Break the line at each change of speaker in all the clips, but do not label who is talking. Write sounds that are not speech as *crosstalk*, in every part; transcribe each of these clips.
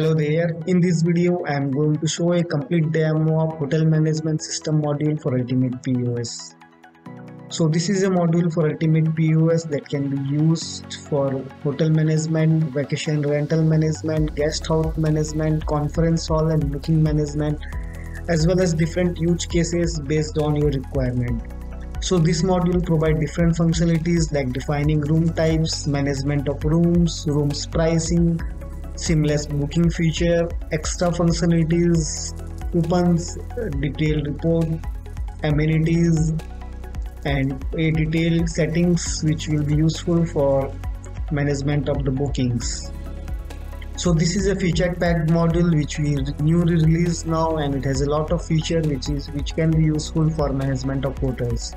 Hello there, in this video I am going to show a complete demo of hotel management system module for Ultimate POS. So this is a module for Ultimate POS that can be used for hotel management, vacation rental management, guest house management, conference hall and booking management as well as different use cases based on your requirement. So this module provide different functionalities like defining room types, management of rooms, rooms pricing, seamless booking feature, extra functionalities, coupons, detailed report, amenities, and a detailed settings which will be useful for management of the bookings. So this is a feature packed module which we newly released now and it has a lot of feature which is which can be useful for management of hotels.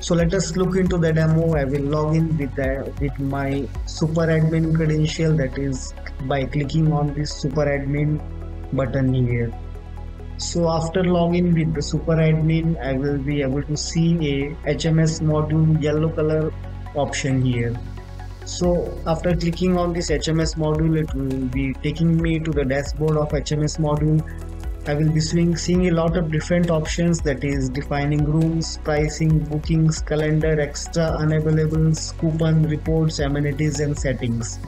So let us look into the demo. I will log in with the, with my super admin credential that is by clicking on this super admin button here. So after login with the super admin, I will be able to see a HMS module yellow color option here. So after clicking on this HMS module, it will be taking me to the dashboard of HMS module I will be seeing, seeing a lot of different options that is defining rooms, pricing, bookings, calendar, extra, unavailables, coupon, reports, amenities and settings.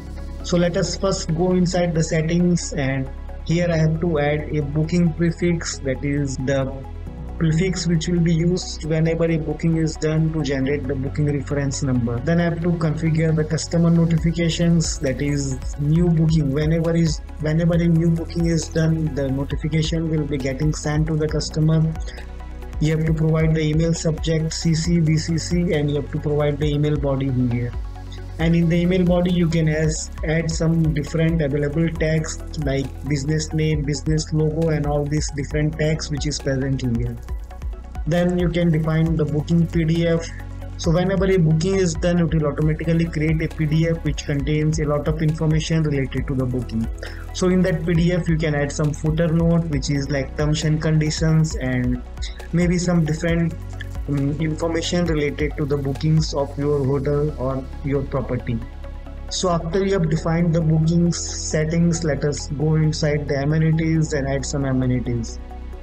So let us first go inside the settings and here I have to add a booking prefix that is the prefix which will be used whenever a booking is done to generate the booking reference number. Then i have to configure the customer notifications that is new booking. Whenever is whenever a new booking is done the notification will be getting sent to the customer. You have to provide the email subject cc bcc and you have to provide the email body here and in the email body you can as, add some different available tags like business name business logo and all these different tags which is present here. Then you can define the booking pdf so whenever a booking is done it will automatically create a pdf which contains a lot of information related to the booking. So in that pdf you can add some footer note which is like terms and conditions and maybe some different information related to the bookings of your hotel or your property. So after you have defined the bookings settings let us go inside the amenities and add some amenities.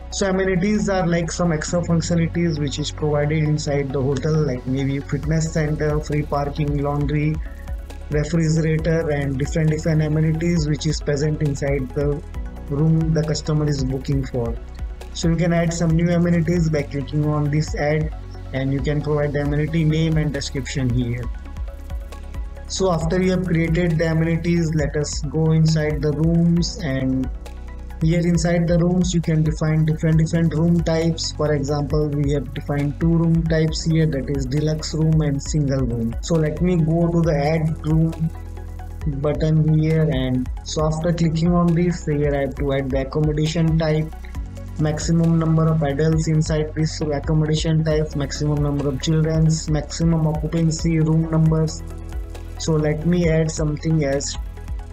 So amenities are like some extra functionalities which is provided inside the hotel like maybe fitness center free parking laundry refrigerator and different different amenities which is present inside the room the customer is booking for so you can add some new amenities by clicking on this add and you can provide the amenity name and description here. So after you have created the amenities let us go inside the rooms and here inside the rooms you can define different different room types. For example we have defined two room types here that is deluxe room and single room. So let me go to the add room button here and so after clicking on this here I have to add the accommodation type maximum number of adults inside this accommodation type maximum number of children's maximum occupancy room numbers. So let me add something as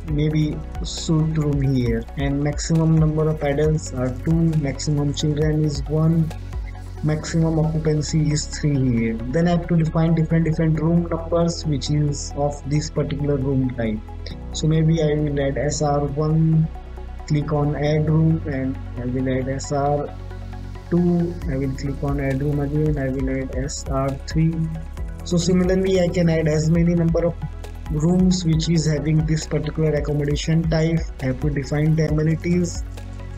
maybe suite room here. And maximum number of adults are 2 maximum children is 1 maximum occupancy is 3 here. Then I have to define different different room numbers which is of this particular room type. So maybe I will add SR1 click on add room and I will add SR2 I will click on add room again. I will add SR3 so similarly I can add as many number of rooms which is having this particular accommodation type. I have to define the amenities.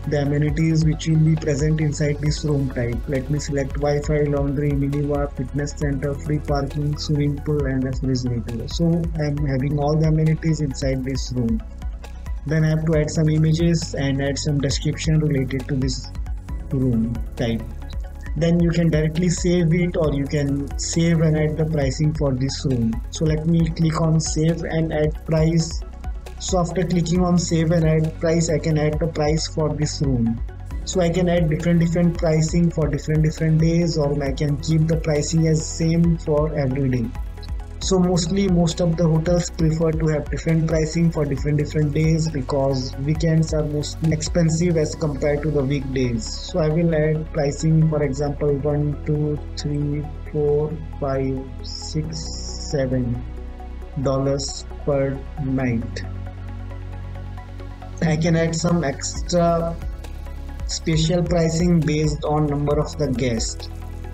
The amenities which will be present inside this room type. Let me select Wi-Fi laundry minibar fitness center free parking swimming pool and refrigerator so I'm having all the amenities inside this room then I have to add some images and add some description related to this room type. Then you can directly save it or you can save and add the pricing for this room. So let me click on save and add price. So after clicking on save and add price I can add the price for this room. So I can add different different pricing for different different days or I can keep the pricing as same for every day so mostly most of the hotels prefer to have different pricing for different different days because weekends are most expensive as compared to the weekdays. So i will add pricing for example one two three four five six seven dollars per night. I can add some extra special pricing based on number of the guests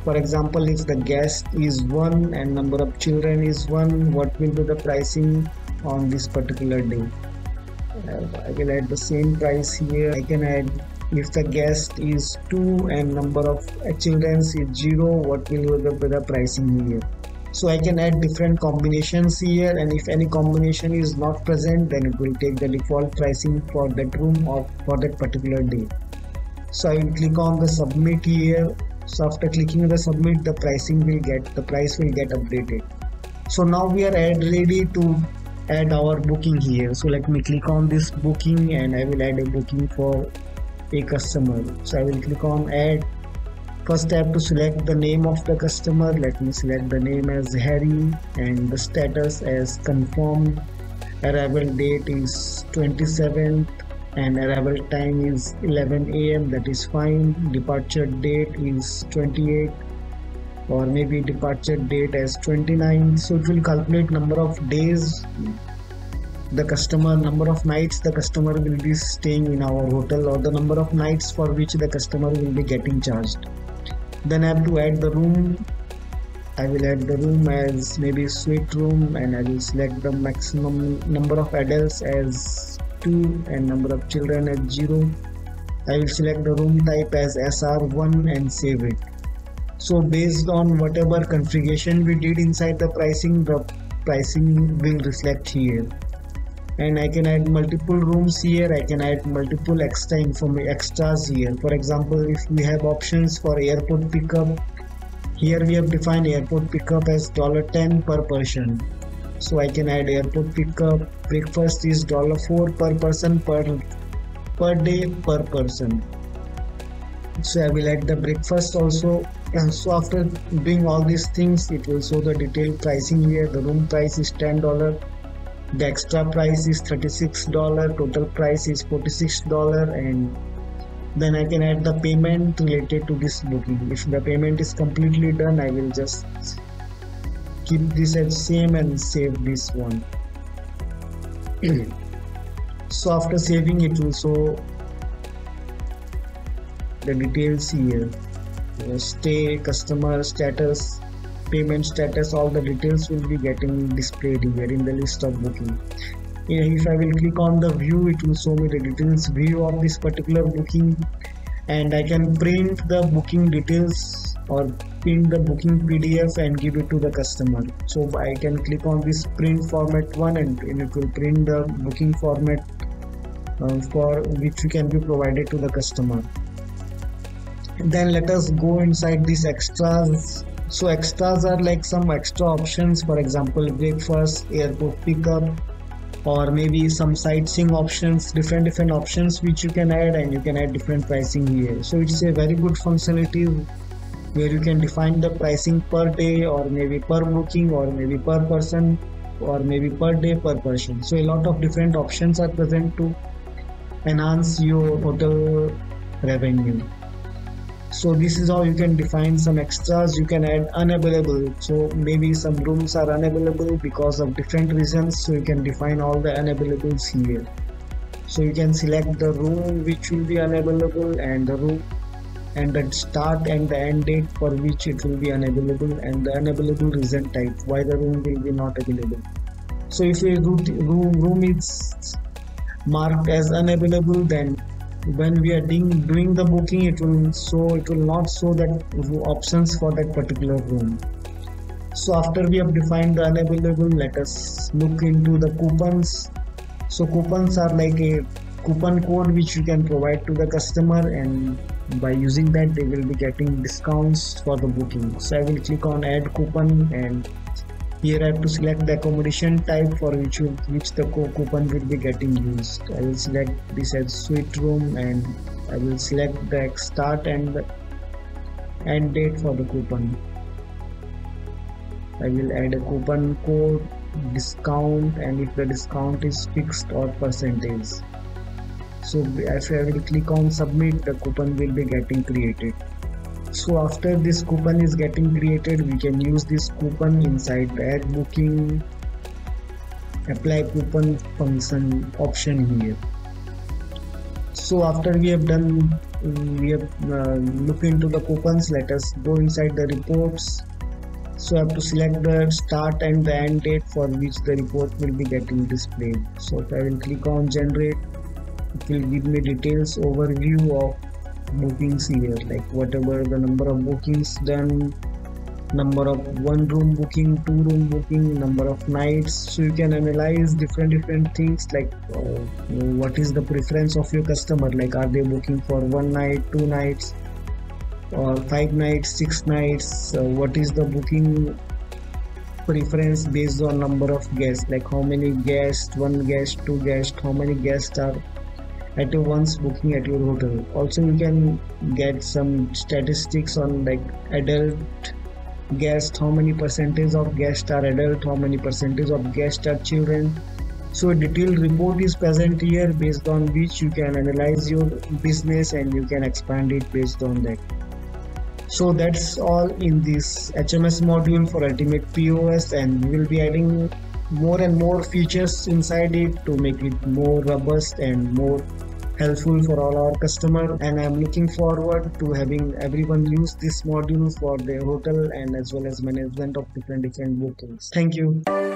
for example if the guest is one and number of children is one what will be the pricing on this particular day? Uh, I will add the same price here. I can add if the guest is 2 and number of children is 0 what will be the pricing here? So I can add different combinations here and if any combination is not present then it will take the default pricing for that room or for that particular day. So I will click on the submit here so after clicking the submit the pricing will get the price will get updated. So now we are ready to add our booking here. So let me click on this booking and I will add a booking for a customer. So I will click on add. First I have to select the name of the customer. Let me select the name as Harry and the status as confirmed. Arrival date is 27th and arrival time is 11 a.m. that is fine. Departure date is 28 or maybe departure date as 29 so it will calculate number of days. The customer number of nights the customer will be staying in our hotel or the number of nights for which the customer will be getting charged. Then I have to add the room. I will add the room as maybe suite room and I will select the maximum number of adults as 2 and number of children as 0 I will select the room type as SR1 and save it. So based on whatever configuration we did inside the pricing the pricing will reflect here. And I can add multiple rooms here. I can add multiple extra inform extras here. For example if we have options for airport pickup here we have defined airport pickup as $10 per person so I can add airport pickup breakfast is dollar four per person per per day per person. So I will add the breakfast also. And so after doing all these things it will show the detailed pricing here. The room price is ten dollar. The extra price is 36 dollar. Total price is 46 dollar. And then I can add the payment related to this booking. If the payment is completely done I will just keep this as same and save this one. *clears throat* So after saving it will show the details here. Stay customer status payment status all the details will be getting displayed here in the list of booking. If I will click on the view it will show me the details view of this particular booking and I can print the booking details or print the booking pdf and give it to the customer. So i can click on this print format one and, it will print the booking format uh, for which we can be provided to the customer. Then let us go inside these extras. So extras are like some extra options. For example breakfast airport pickup or maybe some sightseeing options different different options which you can add and you can add different pricing here. So it's a very good functionality where you can define the pricing per day or maybe per booking or maybe per person or maybe per day per person. So a lot of different options are present to enhance your hotel revenue. So this is how you can define some extras. You can add unavailable. So maybe some rooms are unavailable because of different reasons. So you can define all the unavailables here. So you can select the room which will be unavailable and the room and the start and the end date for which it will be unavailable and the unavailable reason type why the room will be not available. So if a room, room is marked as unavailable then when we are doing, doing the booking it will show it will not show that options for that particular room. So after we have defined the unavailable let us look into the coupons. So coupons are like a coupon code which you can provide to the customer and by using that they will be getting discounts for the booking. So i will click on add coupon and here i have to select the accommodation type for which which the coupon will be getting used. I will select this as suite room and i will select the start and the end date for the coupon. I will add a coupon code discount and if the discount is fixed or percentage so if I will click on submit the coupon will be getting created. So after this coupon is getting created we can use this coupon inside the add booking apply coupon function option here. So after we have done we have uh, look into the coupons let us go inside the reports. So I have to select the start and the end date for which the report will be getting displayed. So if I will click on generate it will give me details overview of bookings here like whatever the number of bookings done number of one room booking two room booking number of nights. So you can analyze different different things like uh, what is the preference of your customer? Like are they booking for one night two nights or five nights six nights? Uh, what is the booking preference based on number of guests? Like how many guests one guest two guests how many guests are at your once booking at your hotel. Also you can get some statistics on like adult guests how many percentage of guests are adult how many percentage of guests are children. So a detailed report is present here based on which you can analyze your business and you can expand it based on that. So that's all in this hms module for ultimate pos and we will be adding more and more features inside it to make it more robust and more helpful for all our customer. And i'm looking forward to having everyone use this module for their hotel and as well as management of different different bookings. Thank you